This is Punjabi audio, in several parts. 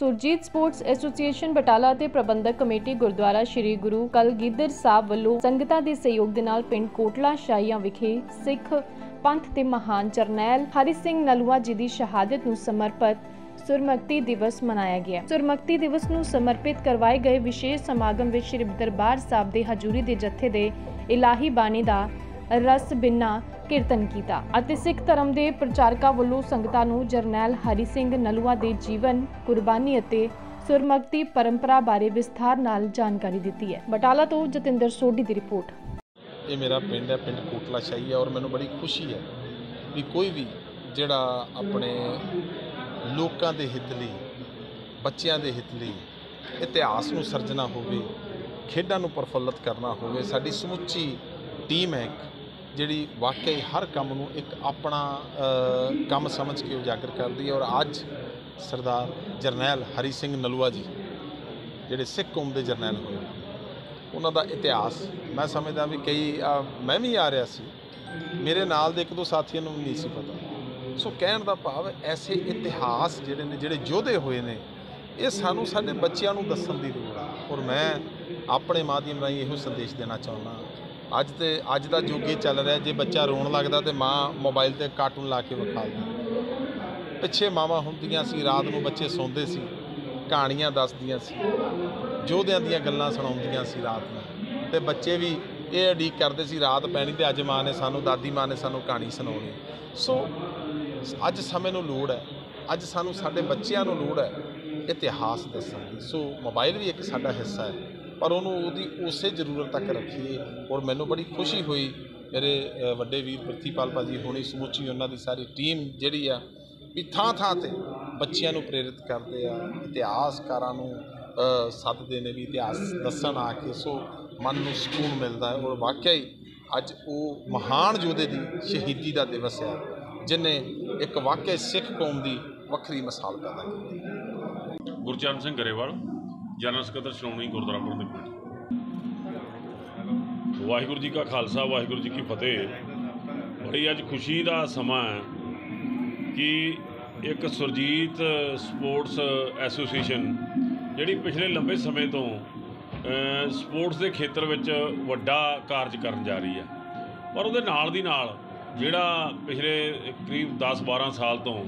ਸੁਰਜੀਤ ਸਪੋਰਟਸ ਐਸੋਸੀਏਸ਼ਨ ਬਟਾਲਾ ਅਤੇ ਪ੍ਰਬੰਧਕ ਕਮੇਟੀ ਗੁਰਦੁਆਰਾ ਸ੍ਰੀ ਗੁਰੂ ਕਲਗੀਧਰ ਸਾਹਿਬ ਵੱਲੋਂ ਸੰਗਤਾਂ ਦੇ ਸਹਿਯੋਗ ਦੇ ਨਾਲ ਪਿੰਡ ਕੋਟਲਾ ਸ਼ਾਹੀਆਂ ਵਿਖੇ ਸਿੱਖ ਪੰਥ ਦੇ ਮਹਾਨ ਜਰਨੈਲ ਹਰੀ ਸਿੰਘ ਨਲੂਆ ਜੀ ਦੀ ਸ਼ਹਾਦਤ ਨੂੰ ਸਮਰਪਿਤ ਸੁਰਮਕਤੀ ਦਿਵਸ ਮਨਾਇਆ ਗਿਆ। ਸੁਰਮਕਤੀ ਦਿਵਸ ਨੂੰ ਸਮਰਪਿਤ ਕਰਵਾਏ ਗਏ ਵਿਸ਼ੇਸ਼ ਸਮਾਗਮ ਵਿੱਚ ਸ੍ਰੀ ਦਰਬਾਰ ਸਾਹਿਬ ਦੇ ਹਜੂਰੀ ਦੇ ਜਥੇ ਦੇ ਇਲਾਹੀ ਬਾਣੀ ਦਾ ਰਸ ਬਿਨਾ ਕੀਰਤਨ ਕੀਤਾ ਅਤੇ ਸਿੱਖ ਧਰਮ ਦੇ ਪ੍ਰਚਾਰਕਾਂ ਵੱਲੋਂ ਸੰਗਤਾਂ ਨੂੰ ਜਰਨੈਲ ਹਰੀ ਸਿੰਘ ਨਲੂਆ ਦੇ ਜੀਵਨ, ਕੁਰਬਾਨੀ ਅਤੇ ਸੁਰਮਕਤੀ ਪਰੰਪਰਾ ਬਾਰੇ ਵਿਸਥਾਰ ਨਾਲ ਜਾਣਕਾਰੀ ਦਿੱਤੀ ਹੈ। ਬਟਾਲਾ ਤੋਂ ਜਤਿੰਦਰ ਸੋਢੀ ਦੀ ਰਿਪੋਰਟ। ਇਹ ਮੇਰਾ ਪਿੰਡ ਹੈ, ਪਿੰਡ ਕੋਟਲਾ ਸ਼ਾਹੀ ਹੈ ਔਰ ਮੈਨੂੰ ਬੜੀ ਖੁਸ਼ੀ ਹੈ ਵੀ ਕੋਈ ਵੀ ਜਿਹੜਾ ਆਪਣੇ ਲੋਕਾਂ ਦੇ ਹਿੱਤ ਲਈ, ਬੱਚਿਆਂ ਦੇ ਹਿੱਤ ਲਈ ਇਤਿਹਾਸ ਨੂੰ ਸਿਰਜਣਾ ਹੋਵੇ, ਖੇਡਾਂ ਨੂੰ ਪ੍ਰਫੁੱਲਤ ਕਰਨਾ ਹੋਵੇ, ਸਾਡੀ ਸਮੁੱਚੀ ਟੀਮ ਹੈ ਇੱਕ। ਜਿਹੜੀ ਵਾਕਈ ਹਰ ਕੰਮ ਨੂੰ ਇੱਕ ਆਪਣਾ ਕੰਮ ਸਮਝ ਕੇ ਉਜਾਗਰ ਕਰਦੀ ਹੈ ਔਰ ਅੱਜ ਸਰਦਾਰ ਜਰਨੈਲ ਹਰੀ ਸਿੰਘ ਨਲੂਆ ਜੀ ਜਿਹੜੇ ਸਿੱਖ ਕੌਮ ਦੇ ਜਰਨੈਲ ਹੋਏ ਉਹਨਾਂ ਦਾ ਇਤਿਹਾਸ ਮੈਂ ਸਮਝਦਾ ਵੀ ਕਈ ਅ, ਮੈਂ ਵੀ ਆ ਰਿਹਾ ਸੀ ਮੇਰੇ ਨਾਲ ਦੇ ਇੱਕ ਦੋ ਸਾਥੀਆਂ ਨੂੰ ਵੀ ਨਹੀਂ ਸੀ ਪਤਾ। ਸੋ ਕਹਿਣ ਦਾ ਭਾਵ ਐਸੇ ਇਤਿਹਾਸ ਜਿਹੜੇ ਨੇ ਜਿਹੜੇ ਯੋਧੇ ਹੋਏ ਨੇ ਇਹ ਸਾਨੂੰ ਸਾਡੇ ਬੱਚਿਆਂ ਨੂੰ ਦੱਸਣ ਦੀ ਲੋੜ ਆ। ਔਰ ਮੈਂ ਆਪਣੇ ਮਾਧਿਅਮ ਰਾਹੀਂ ਇਹੋ ਸੰਦੇਸ਼ ਦੇਣਾ ਚਾਹੁੰਦਾ ਅੱਜ ਤੇ ਅੱਜ ਦਾ ਯੁੱਗ ਇਹ ਚੱਲ ਰਿਹਾ, ਜੇ ਬੱਚਾ ਰੋਣ ਲੱਗਦਾ ਤੇ ਮਾਂ ਮੋਬਾਈਲ ਤੇ ਕਾਰਟੂਨ ਲਾ ਕੇ ਵਿਖਾ ਦਿੰਦੀ। ਪਿੱਛੇ ਮਾਵਾਂ ਹੁੰਦੀਆਂ ਸੀ, ਰਾਤ ਨੂੰ ਬੱਚੇ ਸੌਂਦੇ ਸੀ, ਕਹਾਣੀਆਂ ਦੱਸਦੀਆਂ ਸੀ, ਯੋਧਿਆਂ ਦੀਆਂ ਗੱਲਾਂ ਸੁਣਾਉਂਦੀਆਂ ਸੀ ਰਾਤ ਨੂੰ। ਤੇ ਬੱਚੇ ਵੀ ਇਹ ਉਡੀਕ ਕਰਦੇ ਸੀ, ਰਾਤ ਪੈਣੀ ਤੇ ਅੱਜ ਮਾਂ ਨੇ ਸਾਨੂੰ, ਦਾਦੀ ਮਾਂ ਨੇ ਸਾਨੂੰ ਕਹਾਣੀ ਸੁਣਾਉਣੀ। ਸੋ, ਅੱਜ ਸਮੇਂ ਨੂੰ ਲੋੜ ਹੈ, ਅੱਜ ਸਾਨੂੰ ਸਾਡੇ ਬੱਚਿਆਂ ਨੂੰ ਲੋੜ ਹੈ ਇਤਿਹਾਸ ਦੱਸਣ ਦੀ। ਸੋ ਮੋਬਾਈਲ ਵੀ ਇੱਕ ਸਾਡਾ ਹਿੱਸਾ ਹੈ। ਪਰ ਉਹਨੂੰ ਉਹਦੀ ਉਸੇ ਜ਼ਰੂਰਤ ਤੱਕ ਰੱਖੀਏ ਔਰ ਮੈਨੂੰ ਬੜੀ ਖੁਸ਼ੀ ਹੋਈ। ਮੇਰੇ ਵੱਡੇ ਵੀਰ ਪ੍ਰਿਥੀਪਾਲ ਭਾਜੀ ਹੋਣੀ, ਸਮੁੱਚੀ ਉਹਨਾਂ ਦੀ ਸਾਰੀ ਟੀਮ ਜਿਹੜੀ ਆ, ਵੀ ਥਾਂ ਥਾਂ ਤੇ ਬੱਚਿਆਂ ਨੂੰ ਪ੍ਰੇਰਿਤ ਕਰਦੇ ਆ, ਇਤਿਹਾਸਕਾਰਾਂ ਨੂੰ ਸੱਦਦੇ ਨੇ ਵੀ ਇਤਿਹਾਸ ਦੱਸਣ ਆ ਕੇ, ਸੋ ਮਨ ਨੂੰ ਸਕੂਨ ਮਿਲਦਾ ਹੈ। ਔਰ ਵਾਕਿਆ ਹੀ ਅੱਜ ਉਹ ਮਹਾਨ ਯੋਧੇ ਦੀ ਸ਼ਹੀਦੀ ਦਾ ਦਿਵਸ ਹੈ, ਜਿਨੇ ਇੱਕ ਵਾਕਿਆ ਸਿੱਖ ਕੌਮ ਦੀ ਵੱਖਰੀ ਮਿਸਾਲ ਪੈਦਾ ਕੀਤੀ। ਗੁਰਚਰਨ ਸਿੰਘ ਗਰੇਵਾਲ। ਜਨਰਲ ਸਕੱਤਰ ਸ਼੍ਰੋਮਣੀ ਗੁਰਦੁਆਰਾ ਪ੍ਰਬੰਧਕ ਕਮੇਟੀ ਵਾਹਿਗੁਰੂ ਜੀ ਕਾ ਖਾਲਸਾ, ਵਾਹਿਗੁਰੂ ਜੀ ਕੀ ਫਤਿਹ। ਬੜੀ ਅੱਜ ਖੁਸ਼ੀ ਦਾ ਸਮਾਂ ਹੈ ਕਿ ਇੱਕ ਸੁਰਜੀਤ ਸਪੋਰਟਸ ਐਸੋਸੀਏਸ਼ਨ, ਜਿਹੜੀ ਪਿਛਲੇ ਲੰਬੇ ਸਮੇਂ ਤੋਂ ਸਪੋਰਟਸ ਦੇ ਖੇਤਰ ਵਿੱਚ ਵੱਡਾ ਕਾਰਜ ਕਰਨ ਜਾ ਰਹੀ ਹੈ। ਪਰ ਉਹਦੇ ਨਾਲ ਦੀ ਨਾਲ ਜਿਹੜਾ ਪਿਛਲੇ ਕਰੀਬ 10-12 ਸਾਲ ਤੋਂ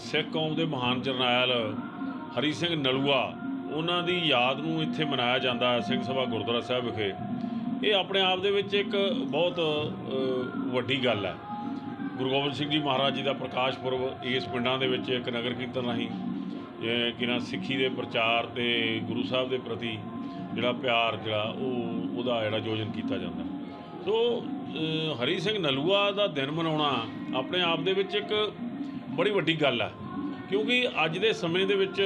ਸਿੱਖ ਕੌਮ ਦੇ ਮਹਾਨ ਜਰਨੈਲ ਹਰੀ ਸਿੰਘ ਨਲੂਆ ਉਹਨਾਂ ਦੀ ਯਾਦ ਨੂੰ ਇੱਥੇ ਮਨਾਇਆ ਜਾਂਦਾ ਹੈ ਸਿੰਘ ਸਭਾ ਗੁਰਦੁਆਰਾ ਸਾਹਿਬ ਵਿਖੇ। ਇਹ ਆਪਣੇ ਆਪ ਦੇ ਵਿੱਚ ਇੱਕ ਬਹੁਤ ਵੱਡੀ ਗੱਲ ਹੈ। ਗੁਰੂ ਗੋਬਿੰਦ ਸਿੰਘ ਜੀ ਮਹਾਰਾਜ ਜੀ ਦਾ ਪ੍ਰਕਾਸ਼ ਪੁਰਬ ਇਸ ਪਿੰਡਾਂ ਦੇ ਵਿੱਚ ਇੱਕ ਨਗਰ ਕੀਰਤਨ ਰਾਹੀਂ ਇਹ ਕਿ ਨਾ ਸਿੱਖੀ ਦੇ ਪ੍ਰਚਾਰ ਤੇ ਗੁਰੂ ਸਾਹਿਬ ਦੇ ਪ੍ਰਤੀ ਜਿਹੜਾ ਪਿਆਰ ਜਿਹੜਾ, ਉਹ, ਉਹਦਾ ਜਿਹੜਾ ਆਯੋਜਨ ਕੀਤਾ ਜਾਂਦਾ। ਸੋ ਹਰੀ ਸਿੰਘ ਨਲੂਆ ਦਾ ਦਿਨ ਮਨਾਉਣਾ ਆਪਣੇ ਆਪ ਦੇ ਵਿੱਚ ਇੱਕ ਬੜੀ ਵੱਡੀ ਗੱਲ ਹੈ। ਕਿਉਂਕਿ ਅੱਜ ਦੇ ਸਮੇਂ ਦੇ ਵਿੱਚ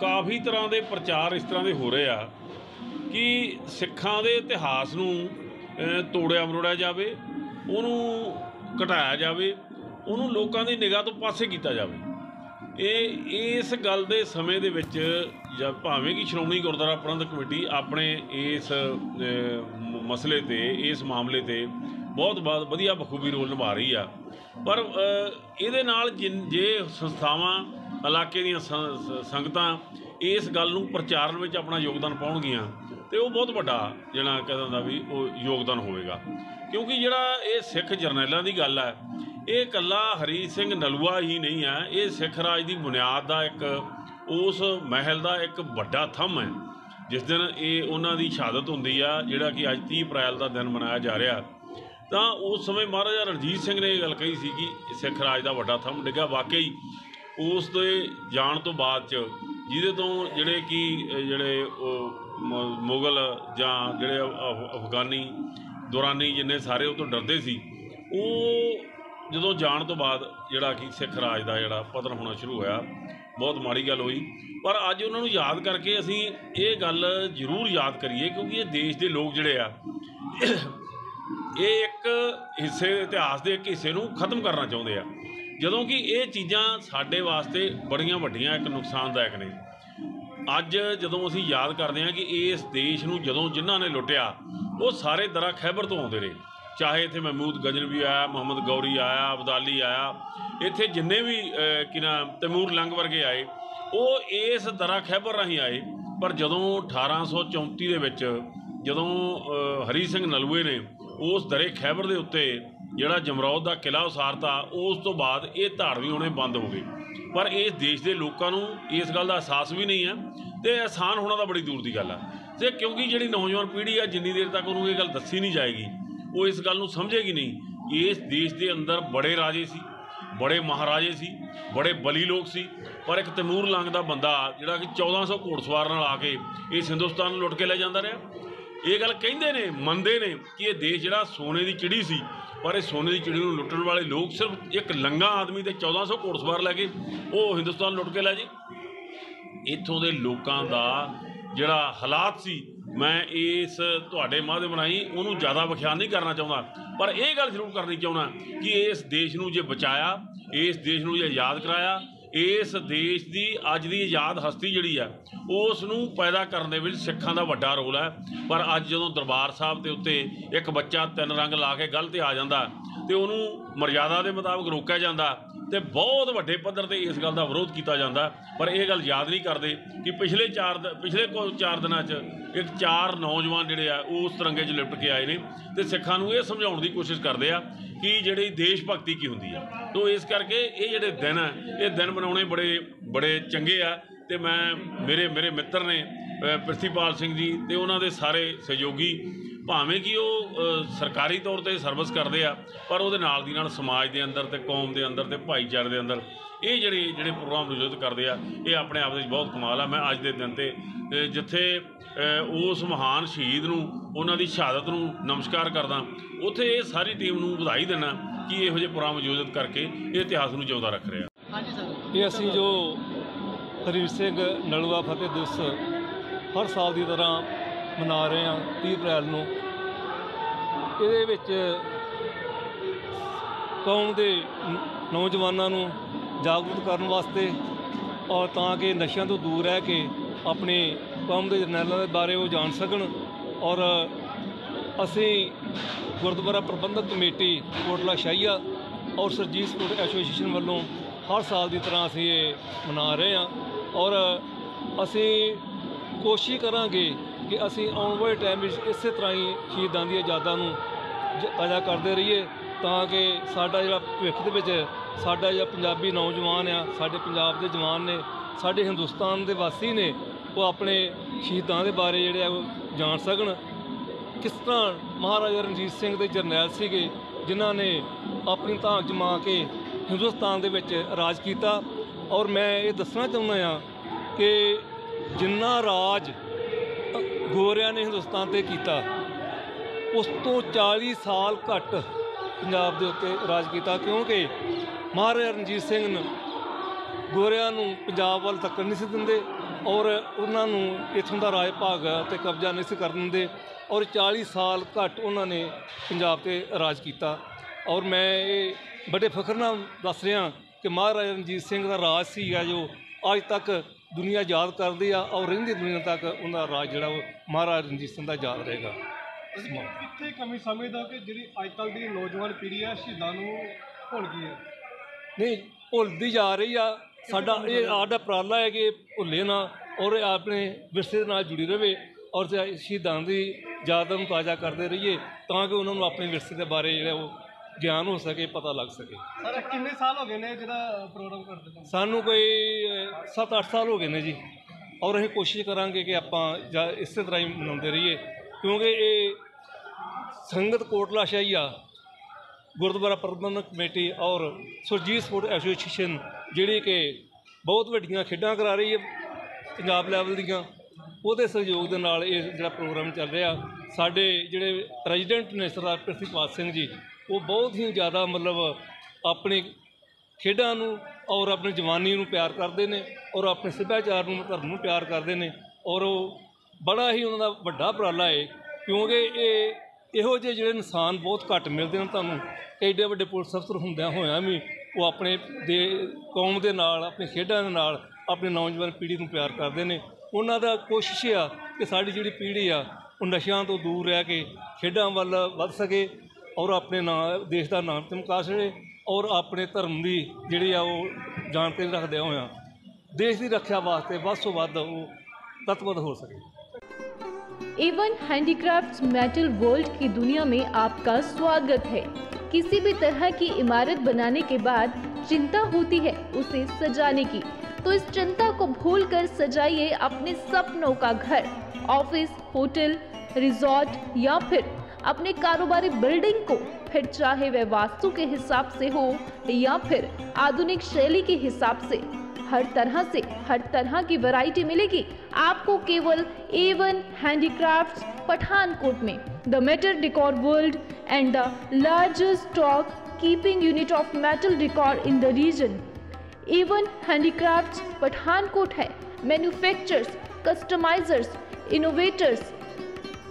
ਕਾਫੀ ਤਰ੍ਹਾਂ ਦੇ ਪ੍ਰਚਾਰ ਇਸ ਤਰ੍ਹਾਂ ਦੇ ਹੋ ਰਹੇ ਆ ਕਿ ਸਿੱਖਾਂ ਦੇ ਇਤਿਹਾਸ ਨੂੰ ਤੋੜਿਆ ਮਰੋੜਿਆ ਜਾਵੇ, ਉਹਨੂੰ ਘਟਾਇਆ ਜਾਵੇ, ਉਹਨੂੰ ਲੋਕਾਂ ਦੀ ਨਿਗਾਹ ਤੋਂ ਪਾਸੇ ਕੀਤਾ ਜਾਵੇ। ਇਹ, ਇਸ ਗੱਲ ਦੇ ਸਮੇਂ ਦੇ ਵਿੱਚ ਜਾਂ ਭਾਵੇਂ ਕਿ ਸ਼੍ਰੋਮਣੀ ਗੁਰਦੁਆਰਾ ਪ੍ਰਬੰਧਕ ਕਮੇਟੀ ਆਪਣੇ ਇਸ ਮਸਲੇ ਤੇ, ਇਸ ਮਾਮਲੇ ਤੇ ਬਹੁਤ ਬਹੁਤ ਵਧੀਆ ਬਖੂਬੀ ਰੋਲ ਨਿਭਾ ਰਹੀ ਆ। ਪਰ ਇਹਦੇ ਨਾਲ ਜਿਨ- ਜੇ ਸੰਸਥਾਵਾਂ ਇਲਾਕੇ ਦੀਆਂ ਸ- ਸੰਗਤਾਂ ਇਸ ਗੱਲ ਨੂੰ ਪ੍ਰਚਾਰਨ ਵਿੱਚ ਆਪਣਾ ਯੋਗਦਾਨ ਪਾਉਣਗੀਆਂ ਤੇ ਉਹ ਬਹੁਤ ਵੱਡਾ ਜਿਹੜਾ ਕਹਿੰਦਾ ਦਾ ਵੀ ਉਹ ਯੋਗਦਾਨ ਹੋਵੇਗਾ। ਕਿਉਂਕਿ ਜਿਹੜਾ ਇਹ ਸਿੱਖ ਜਰਨੈਲਾਂ ਦੀ ਗੱਲ ਹੈ, ਇਹ ਇਕੱਲਾ ਹਰੀ ਸਿੰਘ ਨਲੂਆ ਹੀ ਨਹੀਂ ਹੈ, ਇਹ ਸਿੱਖ ਰਾਜ ਦੀ ਬੁਨਿਆਦ ਦਾ ਇੱਕ, ਉਸ ਮਹਿਲ ਦਾ ਇੱਕ ਵੱਡਾ ਥੰਮ ਹੈ। ਜਿਸ ਦਿਨ ਇਹ ਉਹਨਾਂ ਦੀ ਸ਼ਹਾਦਤ ਹੁੰਦੀ ਆ, ਜਿਹੜਾ ਕਿ ਅੱਜ 30 ਅਪ੍ਰੈਲ ਦਾ ਦਿਨ ਮਨਾਇਆ ਜਾ ਰਿਹਾ। ਤਾਂ ਉਸ ਸਮੇਂ ਮਹਾਰਾਜਾ ਰਣਜੀਤ ਸਿੰਘ ਨੇ ਇਹ ਗੱਲ ਕਹੀ ਸੀ ਕਿ ਸਿੱਖ ਰਾਜ ਦਾ ਵੱਡਾ ਥੰਮ ਡਿੱਗਾ ਵਾਕਈ ਉਸ ਦੇ ਜਾਣ ਤੋਂ ਬਾਅਦ ਚ, ਜਿਹਦੇ ਤੋਂ ਜਿਹੜੇ ਕਿ ਜਿਹੜੇ ਉਹ ਮ- ਮੁਗਲ ਜਾਂ ਜਿਹੜੇ ਅਫਗਾਨੀ ਦੌਰਾਨੀ ਜਿੰਨੇ ਸਾਰੇ ਉਹ ਤੋਂ ਡਰਦੇ ਸੀ, ਉਹ ਜਦੋਂ ਜਾਣ ਤੋਂ ਬਾਅਦ ਜਿਹੜਾ ਕਿ ਸਿੱਖ ਰਾਜ ਦਾ ਜਿਹੜਾ ਪਤਨ ਹੋਣਾ ਸ਼ੁਰੂ ਹੋਇਆ, ਬਹੁਤ ਮਾੜੀ ਗੱਲ ਹੋਈ। ਪਰ ਅੱਜ ਉਹਨਾਂ ਨੂੰ ਯਾਦ ਕਰਕੇ ਅਸੀਂ ਇਹ ਗੱਲ ਜ਼ਰੂਰ ਯਾਦ ਕਰੀਏ, ਕਿਉਂਕਿ ਇਹ ਦੇਸ਼ ਦੇ ਲੋਕ ਜਿਹੜੇ ਆ, ਇਹ ਇੱਕ ਹਿੱਸੇ ਇਤਿਹਾਸ ਦੇ ਇੱਕ ਹਿੱਸੇ ਨੂੰ ਖਤਮ ਕਰਨਾ ਚਾਹੁੰਦੇ ਆ। ਜਦੋਂ ਕਿ ਇਹ ਚੀਜ਼ਾਂ ਸਾਡੇ ਵਾਸਤੇ ਬੜੀਆਂ ਵੱਡੀਆਂ ਇੱਕ ਨੁਕਸਾਨਦਾਇਕ ਨੇ। ਅੱਜ ਜਦੋਂ ਅਸੀਂ ਯਾਦ ਕਰਦੇ ਹਾਂ ਕਿ ਇਸ ਦੇਸ਼ ਨੂੰ ਜਦੋਂ ਜਿਨ੍ਹਾਂ ਨੇ ਲੁੱਟਿਆ ਉਹ ਸਾਰੇ ਦਰਾ ਖੈਬਰ ਤੋਂ ਆਉਂਦੇ ਨੇ ਚਾਹੇ ਇੱਥੇ ਮਹਿਮੂਦ ਗਜਨਵੀ ਆਇਆ ਮੁਹੰਮਦ ਗੌਰੀ ਆਇਆ ਅਬਦਾਲੀ ਆਇਆ ਇੱਥੇ ਜਿੰਨੇ ਵੀ ਅਹ, ਕੀ ਨਾਮ ਤੈਮੂਰ ਲੰਗ ਵਰਗੇ ਆਏ ਉਹ ਇਸ ਦਰਾ ਖੈਬਰ ਰਾਹੀਂ ਆਏ। ਪਰ ਜਦੋਂ 1834 ਦੇ ਵਿੱਚ ਜਦੋਂ ਹਰੀ ਸਿੰਘ ਨਲੂਏ ਨੇ ਉਸ ਦਰੇ ਖੈਬਰ ਦੇ ਉੱਤੇ ਜਿਹੜਾ ਜਮਰੌਦ ਦਾ ਕਿਲਾ ਉਸਾਰਤਾ, ਉਸ ਤੋਂ ਬਾਅਦ ਇਹ ਧਾੜਵੀ ਹੋਣੇ ਬੰਦ ਹੋ ਗਏ ਪਰ ਇਸ ਦੇਸ਼ ਦੇ ਲੋਕਾਂ ਨੂੰ ਇਸ ਗੱਲ ਦਾ ਅਹਿਸਾਸ ਵੀ ਨਹੀਂ ਹੈ ਤੇ ਆਸਾਨ ਹੋਣਾ ਤਾਂ ਬੜੀ ਦੂਰ ਦੀ ਗੱਲ ਆ। ਤੇ ਕਿਉਂਕਿ ਜਿਹੜੀ ਨੌਜਵਾਨ ਪੀੜ੍ਹੀ ਆ, ਜਿੰਨੀ ਦੇਰ ਤੱਕ ਉਹਨੂੰ ਇਹ ਗੱਲ ਦੱਸੀ ਨਹੀਂ ਜਾਏਗੀ, ਉਹ ਇਸ ਗੱਲ ਨੂੰ ਸਮਝੇਗੀ ਨਹੀਂ ਇਸ ਦੇਸ਼ ਦੇ ਅੰਦਰ ਬੜੇ ਰਾਜੇ ਸੀ, ਬੜੇ ਮਹਾਰਾਜੇ ਸੀ, ਬੜੇ ਬਲੀ ਲੋਕ ਸੀ। ਪਰ ਇੱਕ ਤੈਮੂਰ ਲੰਗ ਦਾ ਬੰਦਾ ਜਿਹੜਾ ਕਿ 1400 ਘੋੜਸਵਾਰ ਨਾਲ ਆ ਕੇ ਇਸ ਹਿੰਦੁਸਤਾਨ ਨੂੰ ਲੁੱਟ ਕੇ ਲੈ ਜਾਂਦਾ ਰਿਹਾ। ਇਹ ਗੱਲ ਕਹਿੰਦੇ ਨੇ, ਮੰਨਦੇ ਨੇ ਕਿ ਇਹ ਦੇਸ਼ ਜਿਹੜਾ ਸੋਨੇ ਦੀ ਚਿੜੀ ਸੀ ਪਰ ਇਹ ਸੋਨੇ ਦੀ ਚਿੜੀ ਨੂੰ ਲੁੱਟਣ ਵਾਲੇ ਲੋਕ ਸਿਰਫ ਇੱਕ ਲੰਗਾ ਆਦਮੀ ਤੇ 1400 ਘੋੜਸਵਾਰ ਲੈ ਕੇ ਉਹ ਹਿੰਦੁਸਤਾਨ ਲੁੱਟ ਕੇ ਲੈ ਜੇ ਇੱਥੋਂ ਦੇ ਲੋਕਾਂ ਦਾ ਜਿਹੜਾ ਹਾਲਾਤ ਸੀ, ਮੈਂ ਇਸ ਤੁਹਾਡੇ ਮਾਧਿਅਮ ਰਾਹੀਂ ਉਹਨੂੰ ਜ਼ਿਆਦਾ ਵਿਖਿਆਨ ਨਹੀਂ ਕਰਨਾ ਚਾਹੁੰਦਾ। ਪਰ ਇਹ ਗੱਲ ਜ਼ਰੂਰ ਕਰਨੀ ਚਾਹੁੰਦਾ ਕਿ ਇਸ ਦੇਸ਼ ਨੂੰ ਜੇ ਬਚਾਇਆ, ਇਸ ਦੇਸ਼ ਨੂੰ ਜੇ ਯਾਦ ਕਰਾਇਆ ਇਸ ਦੇਸ਼ ਦੀ ਅੱਜ ਦੀ ਆਜ਼ਾਦ ਹਸਤੀ ਜਿਹੜੀ ਆ ਉਸ ਨੂੰ ਪੈਦਾ ਕਰਨ ਦੇ ਵਿੱਚ ਸਿੱਖਾਂ ਦਾ ਵੱਡਾ ਰੋਲ ਹੈ ਪਰ ਅੱਜ ਜਦੋਂ ਦਰਬਾਰ ਸਾਹਿਬ ਦੇ ਉੱਤੇ ਇੱਕ ਬੱਚਾ ਤਿੰਨ ਰੰਗ ਲਾ ਕੇ ਗਲਤ ਆ ਜਾਂਦਾ ਤੇ ਉਹਨੂੰ ਮਰਜ਼ਾਦਾ ਦੇ ਮੁਤਾਬਕ ਰੋਕਿਆ ਜਾਂਦਾ ਤੇ ਬਹੁਤ ਵੱਡੇ ਪੱਧਰ ਤੇ ਇਸ ਗੱਲ ਦਾ ਵਿਰੋਧ ਕੀਤਾ ਜਾਂਦਾ। ਪਰ ਇਹ ਗੱਲ ਯਾਦ ਨਹੀਂ ਕਰਦੇ ਕਿ ਪਿਛਲੇ 4 ਪਿਛਲੇ ਕੋ 4 ਦਿਨਾਂ 'ਚ ਇੱਕ ਚਾਰ ਨੌਜਵਾਨ ਜਿਹੜੇ ਆ, ਉਹ ਉਸ ਤਿਰੰਗੇ 'ਚ ਲਿਪਟ ਕੇ ਆਏ ਨੇ ਤੇ ਸਿੱਖਾਂ ਨੂੰ ਇਹ ਸਮਝਾਉਣ ਦੀ ਕੋਸ਼ਿਸ਼ ਕਰਦੇ ਆ ਕਿ ਜਿਹੜੀ ਦੇਸ਼ ਭਗਤੀ ਕੀ ਹੁੰਦੀ ਆ? ਤੋਂ ਇਸ ਕਰਕੇ ਇਹ ਜਿਹੜੇ ਦਿਨ ਆ ਇਹ ਦਿਨ ਮਨਾਉਣੇ ਬੜੇ ਬੜੇ ਚੰਗੇ ਆ ਤੇ ਮੈਂ ਮੇਰੇ ਮੇਰੇ ਮਿੱਤਰ ਨੇ ਅ, ਪ੍ਰਿਥੀਪਾਲ ਸਿੰਘ ਜੀ ਤੇ ਉਹਨਾਂ ਦੇ ਸਾਰੇ ਸਹਿਯੋਗੀ ਭਾਵੇਂ ਕਿ ਉਹ ਸਰਕਾਰੀ ਤੌਰ ਤੇ ਸਰਵਿਸ ਕਰਦੇ ਆ ਪਰ ਉਹਦੇ ਨਾਲ ਦੀ ਨਾਲ ਸਮਾਜ ਦੇ ਅੰਦਰ ਤੇ ਕੌਮ ਦੇ ਅੰਦਰ ਤੇ ਭਾਈਚਾਰੇ ਦੇ ਅੰਦਰ ਇਹ ਜਿਹੜੇ ਜਿਹੜੇ ਪ੍ਰੋਗਰਾਮ ਨਿਯੋਜਿਤ ਕਰਦੇ ਆ ਇਹ ਆਪਣੇ ਆਪ ਦੇ ਵਿੱਚ ਬਹੁਤ ਕਮਾਲ ਆ। ਮੈਂ ਅੱਜ ਦੇ ਦਿਨ ਤੇ ਜਿੱਥੇ ਉਸ ਮਹਾਨ ਸ਼ਹੀਦ ਨੂੰ ਉਹਨਾਂ ਦੀ ਸ਼ਹਾਦਤ ਨੂੰ ਨਮਸਕਾਰ ਕਰਦਾ। ਉੱਥੇ ਇਹ ਸਾਰੀ ਟੀਮ ਨੂੰ ਵਧਾਈ ਦੇਣਾ ਕਿ ਇਹੋ ਜਿਹੇ ਪ੍ਰੋਗਰਾਮ ਆਯੋਜਿਤ ਕਰਕੇ ਇਹ ਇਤਿਹਾਸ ਨੂੰ ਜਿਉਂਦਾ ਰੱਖ ਰਿਹਾ। ਇਹ ਅਸੀਂ ਜੋ ਹਰੀਰ ਸਿੰਘ ਨਲੂਆ ਫਤਿਹ ਦਿਵਸ ਹਰ ਸਾਲ ਦੀ ਤਰ੍ਹਾਂ ਮਨਾ ਰਹੇ ਹਾਂ 30 ਅਪ੍ਰੈਲ ਨੂੰ ਇਹਦੇ ਵਿੱਚ ਕੌਮ ਦੇ ਨੌਜਵਾਨਾਂ ਨੂੰ ਜਾਗਰੂਕ ਕਰਨ ਵਾਸਤੇ ਔਰ ਤਾਂ ਕਿ ਨਸ਼ਿਆਂ ਤੋਂ ਦੂਰ ਰਹਿ ਕੇ ਆਪਣੇ ਕੌਮ ਦੇ ਜਰਨੈਲਾਂ ਦੇ ਬਾਰੇ ਉਹ ਜਾਣ ਸਕਣ। ਔਰ ਅਸੀਂ ਗੁਰਦੁਆਰਾ ਪ੍ਰਬੰਧਕ ਕਮੇਟੀ ਕੋਟਲਾ ਸ਼ਾਹੀਆ ਔਰ ਸਰਜੀਤ ਸਪੋਰਟ ਐਸੋਸੀਏਸ਼ਨ ਵੱਲੋਂ ਹਰ ਸਾਲ ਦੀ ਤਰ੍ਹਾਂ ਅਸੀਂ ਇਹ ਮਨਾ ਰਹੇ ਹਾਂ। ਔਰ ਅਸੀਂ ਕੋਸ਼ਿਸ਼ ਕਰਾਂਗੇ ਕਿ ਅਸੀਂ ਆਉਣ ਵਾਲੇ ਟਾਈਮ ਵਿੱਚ ਇਸੇ ਤਰ੍ਹਾਂ ਹੀ ਸ਼ਹੀਦਾਂ ਦੀਆਂ ਯਾਦਾਂ ਨੂੰ ਅਦਾ ਕਰਦੇ ਰਹੀਏ। ਤਾਂ ਕਿ ਸਾਡਾ ਜਿਹੜਾ ਭਵਿੱਖ ਦੇ ਵਿੱਚ ਸਾਡਾ ਜਿਹੜਾ ਪੰਜਾਬੀ ਨੌਜਵਾਨ ਆ, ਸਾਡੇ ਪੰਜਾਬ ਦੇ ਜਵਾਨ ਨੇ, ਸਾਡੇ ਹਿੰਦੁਸਤਾਨ ਦੇ ਵਾਸੀ ਨੇ, ਉਹ ਆਪਣੇ ਸ਼ਹੀਦਾਂ ਦੇ ਬਾਰੇ ਜਿਹੜੇ ਆ ਉਹ ਜਾਣ ਸਕਣ। ਕਿਸ ਤਰ੍ਹਾਂ ਮਹਾਰਾਜਾ ਰਣਜੀਤ ਸਿੰਘ ਦੇ ਜਰਨੈਲ ਸੀਗੇ, ਜਿਨ੍ਹਾਂ ਨੇ ਆਪਣੀ ਧਾਕ ਜਮਾ ਕੇ ਹਿੰਦੁਸਤਾਨ ਦੇ ਵਿੱਚ ਰਾਜ ਕੀਤਾ। ਔਰ ਮੈਂ ਇਹ ਦੱਸਣਾ ਚਾਹੁੰਦਾ ਹਾਂ ਕਿ ਜਿੰਨਾ ਰਾਜ ਗੋਰਿਆਂ ਨੇ ਹਿੰਦੁਸਤਾਨ ਤੇ ਕੀਤਾ, ਉਸ ਤੋਂ 40 ਸਾਲ ਘੱਟ ਪੰਜਾਬ ਦੇ ਉੱਤੇ ਰਾਜ ਕੀਤਾ, ਕਿਉਂਕਿ ਮਹਾਰਾਜਾ ਰਣਜੀਤ ਸਿੰਘ ਨੇ ਗੋਰਿਆਂ ਨੂੰ ਪੰਜਾਬ ਵੱਲ ਤੱਕਣ ਨਹੀਂ ਸੀ ਦਿੰਦੇ ਔਰ ਉਹਨਾਂ ਨੂੰ ਇੱਥੋਂ ਦਾ ਰਾਜ ਭਾਗ ਤੇ ਕਬਜ਼ਾ ਨਹੀਂ ਸੀ ਕਰਨ ਦਿੰਦੇ ਔਰ 40 ਸਾਲ ਘੱਟ ਉਹਨਾਂ ਨੇ ਪੰਜਾਬ ਤੇ ਰਾਜ ਕੀਤਾ। ਔਰ ਮੈਂ ਇਹ ਬੜੇ ਫਖਰ ਨਾਲ ਦੱਸ ਰਿਹਾ ਕਿ ਮਹਾਰਾਜਾ ਰਣਜੀਤ ਸਿੰਘ ਦਾ ਰਾਜ ਸੀਗਾ ਜੋ ਅੱਜ ਤੱਕ ਦੁਨੀਆ ਯਾਦ ਕਰਦੀ ਆ ਔਰ ਰਹਿੰਦੀ ਦੁਨੀਆ ਤੱਕ ਉਹਨਾਂ ਦਾ ਰਾਜ ਜਿਹੜਾ ਉਹ ਮਹਾਰਾਜਾ ਰਣਜੀਤ ਸਿੰਘ ਦਾ ਯਾਦ ਰਹੇਗਾ। ਕਿੱਥੇ ਕਮੀ ਸਮਝਦਾ ਕਿ ਜਿਹੜੀ ਅੱਜ ਕੱਲ੍ਹ ਦੀ ਨੌਜਵਾਨ ਪੀੜ੍ਹੀ ਆ ਸ਼ਹੀਦਾਂ ਨੂੰ ਭੁੱਲ ਗਈ ਹੈ ਨਹੀਂ ਭੁੱਲਦੀ ਜਾ ਰਹੀ ਆ। ਸਾਡਾ ਇਹ ਸਾਡਾ ਉਪਰਾਲਾ ਹੈ ਕਿ ਭੁੱਲੇ ਨਾ ਔਰ ਆਪਣੇ ਵਿਰਸੇ ਦੇ ਨਾਲ ਜੁੜੀ ਰਵੇ ਔਰ ਸ਼ਹੀਦਾਂ ਦੀ ਯਾਦਾਂ ਨੂੰ ਤਾਜ਼ਾ ਕਰਦੇ ਰਹੀਏ ਤਾਂ ਕਿ ਉਹਨਾਂ ਨੂੰ ਆਪਣੇ ਵਿਰਸੇ ਦੇ ਬਾਰੇ ਜਿਹੜਾ ਉਹ ਗਿਆਨ ਹੋ ਸਕੇ ਪਤਾ ਲੱਗ ਸਕੇ। ਸਰ ਕਿੰਨੇ ਸਾਲ ਹੋ ਗਏ ਨੇ ਜਿਹੜਾ ਪ੍ਰੋਗਰਾਮ ਕਰਦੇ ਤੁਹਾਨੂੰ ਸਾਨੂੰ ਕੋਈ 7-8 ਸਾਲ ਹੋ ਗਏ ਨੇ ਜੀ। ਔਰ ਅਸੀਂ ਕੋਸ਼ਿਸ਼ ਕਰਾਂਗੇ ਕਿ ਆਪਾਂ ਇਸੇ ਤਰ੍ਹਾਂ ਹੀ ਮਨਾਉਂਦੇ ਰਹੀਏ। ਕਿਉਂਕਿ ਇਹ ਸੰਗਤ ਕੋਟਲਾ ਸ਼ਾਹੀਆ, ਗੁਰਦੁਆਰਾ ਪ੍ਰਬੰਧਕ ਕਮੇਟੀ ਔਰ ਸੁਰਜੀਤ ਸਪੋਰਟ ਐਸੋਸੀਏਸ਼ਨ, ਜਿਹੜੀ ਕਿ ਬਹੁਤ ਵੱਡੀਆਂ ਖੇਡਾਂ ਕਰਾ ਰਹੀ ਹੈ ਪੰਜਾਬ ਲੈਵਲ ਦੀਆਂ, ਉਹਦੇ ਸਹਿਯੋਗ ਦੇ ਨਾਲ ਇਹ ਜਿਹੜਾ ਪ੍ਰੋਗਰਾਮ ਚੱਲ ਰਿਹਾ। ਸਾਡੇ ਜਿਹੜੇ ਪ੍ਰੈਜ਼ੀਡੈਂਟ ਨੇ ਸਰਦਾਰ ਪ੍ਰਿਥੀਪਾਲ ਸਿੰਘ ਜੀ, ਉਹ ਬਹੁਤ ਹੀ ਜ਼ਿਆਦਾ ਮਤਲਬ ਆਪਣੀ ਖੇਡਾਂ ਨੂੰ ਔਰ ਆਪਣੀ ਜਵਾਨੀ ਨੂੰ ਪਿਆਰ ਕਰਦੇ ਨੇ ਔਰ ਆਪਣੇ ਸੱਭਿਆਚਾਰ ਨੂੰ, ਧਰਮ ਨੂੰ ਪਿਆਰ ਕਰਦੇ ਨੇ ਔਰ ਉਹ ਬੜਾ ਹੀ ਉਹਨਾਂ ਦਾ ਵੱਡਾ ਉਪਰਾਲਾ ਹੈ ਕਿਉਂਕਿ ਇਹ ਇਹੋ ਜਿਹੇ ਜਿਹੜੇ ਇਨਸਾਨ ਬਹੁਤ ਘੱਟ ਮਿਲਦੇ ਨੇ ਤੁਹਾਨੂੰ। ਐਡੇ ਵੱਡੇ ਪੁਲਿਸ ਅਫਸਰ ਹੁੰਦਿਆਂ ਹੋਇਆਂ ਵੀ ਉਹ ਆਪਣੇ ਦੇ, ਕੌਮ ਦੇ ਨਾਲ, ਆਪਣੇ ਖੇਡਾਂ ਦੇ ਨਾਲ, ਆਪਣੀ ਨੌਜਵਾਨ ਪੀੜ੍ਹੀ ਨੂੰ ਪਿਆਰ ਕਰਦੇ ਨੇ। ਉਹਨਾਂ ਦਾ ਕੋਸ਼ਿਸ਼ ਆ ਕਿ ਸਾਡੀ ਜਿਹੜੀ ਪੀੜ੍ਹੀ ਆ, ਉਹ ਨਸ਼ਿਆਂ ਤੋਂ ਦੂਰ ਰਹਿ ਕੇ ਖੇਡਾਂ ਵੱਲ ਵੱਧ ਸਕੇ ਔਰ ਆਪਣੇ ਨਾਂ, ਦੇਸ਼ ਦਾ ਨਾਮ ਚਮਕਾ ਸਕੇ ਔਰ ਆਪਣੇ ਧਰਮ ਦੀ ਜਿਹੜੀ ਆ ਉਹ ਜਾਣਕਾਰੀ ਰੱਖਦਿਆਂ ਹੋਇਆਂ, ਦੇਸ਼ ਦੀ ਰੱਖਿਆ ਵਾਸਤੇ ਵੱਧ ਤੋਂ ਵੱਧ ਉਹ ਤਤਪਰ ਹੋ ਸਕੇ। एवन हैंडीक्राफ्ट्स मेटल वर्ल्ड की दुनिया में आपका स्वागत है। किसी भी तरह की इमारत बनाने के बाद चिंता होती है उसे सजाने की। तो इस चिंता को भूलकर सजाइए अपने सपनों का घर, ऑफ़िस, होटल, रिजॉर्ट या फिर अपने कारोबारी बिल्डिंग को। फिर चाहे वह वास्तु के हिसाब से हो या फिर आधुनिक शैली के हिसाब से। हर तरह से, हर तरह की वैरायटी मिलेगी। आपको केवल ए वन हैंडीक्राफ्ट पठानकोट में the metal decor world and the largest stock keeping unit of metal decor in the region Avon handicraft Pathankot है। Manufacturers customisers innovators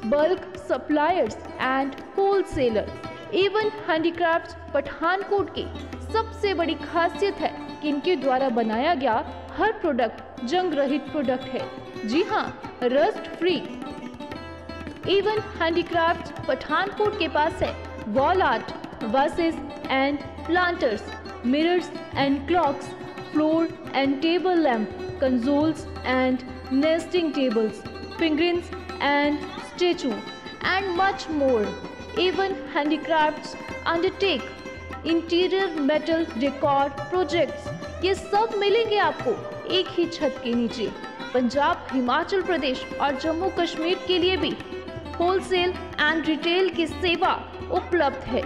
bulk suppliers and wholesaler Avon handicraft Pathankot की सबसे बड़ी खासियत है। इनके द्वारा बनाया गया हर प्रोडक्ट जंग रहित प्रोडक्ट है। जी हाँ rust free Avon handicraft Pathankot के पास है। Wall art vases and planters mirrors and clocks floor and table lamp consoles and nesting tables figurines and statue, and much more. Even handicrafts undertake interior metal decor projects ये सब मिलेंगे आपको एक ही छत के नीचे। पंजाब, हिमाचल प्रदेश और जम्मू कश्मीर के लिए भी होलसेल एंड रिटेल की सेवा उपलब्ध है।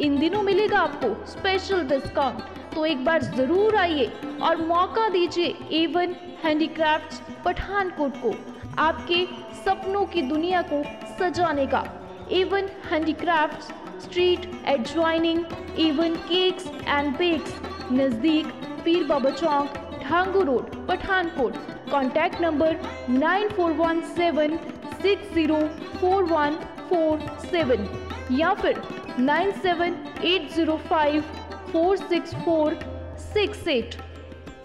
इन दिनों मिलेगा आपको स्पेशल डिस्काउंट तो एक बार ज़रूर आइए और मौका दीजिए एवन हैंडीक्राफ्ट्स पठानकोट को। आपके सपनों की दुनिया को सजाने का। Avon handicrafts street adjoining Avon cakes and bakes नज़दीक Peer Baba Chowk, Dhangu road, Pathankot. Contact number nine four one seven six zero four one four seven या फिर nine seven eight zero five four six four six eight